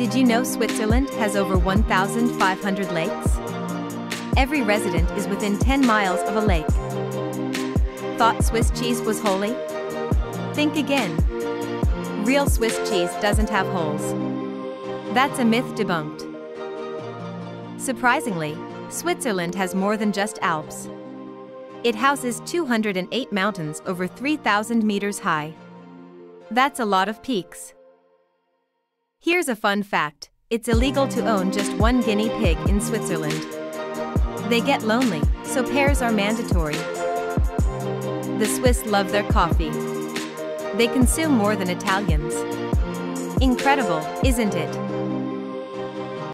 Did you know Switzerland has over 1,500 lakes? Every resident is within 10 miles of a lake. Thought Swiss cheese was holy? Think again. Real Swiss cheese doesn't have holes. That's a myth debunked. Surprisingly, Switzerland has more than just Alps. It houses 208 mountains over 3,000 meters high. That's a lot of peaks. Here's a fun fact. It's illegal to own just one guinea pig in Switzerland. They get lonely, so pairs are mandatory. The Swiss love their coffee. They consume more than Italians. Incredible, isn't it?